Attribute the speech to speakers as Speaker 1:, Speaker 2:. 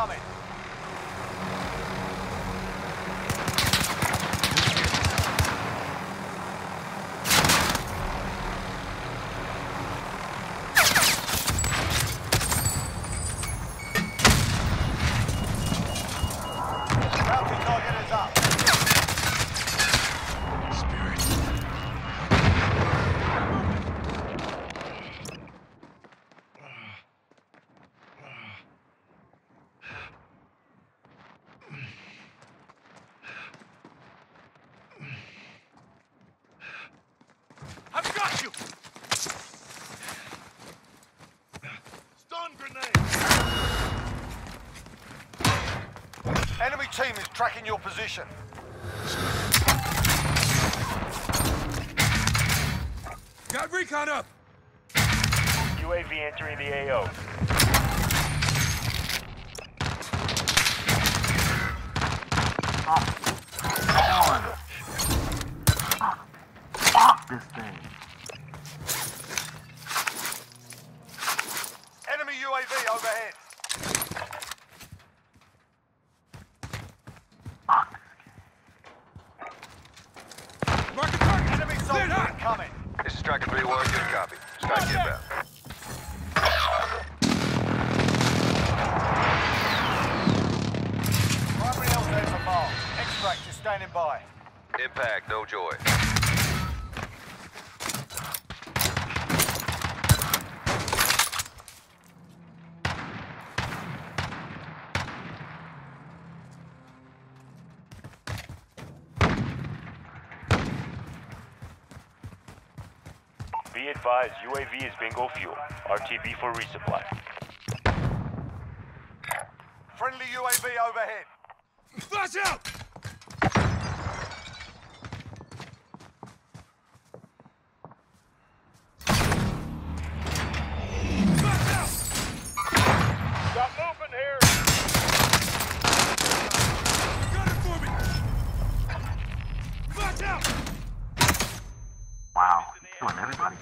Speaker 1: incoming. Enemy team is tracking your position.
Speaker 2: Got recon up!
Speaker 3: UAV entering the AO.
Speaker 4: this thing.
Speaker 1: Enemy UAV overhead.
Speaker 2: Mark the target!
Speaker 1: Enemy
Speaker 2: Cleared
Speaker 1: soldier incoming.
Speaker 5: This is Striker 3-1, good copy. Strike inbound.
Speaker 1: Primary LZ for Mark. Extract is standing by.
Speaker 5: Impact, no joy.
Speaker 3: Be advised, UAV is bingo fuel. RTB for resupply.
Speaker 1: Friendly UAV overhead.
Speaker 2: Flash out!
Speaker 4: Come on, everybody.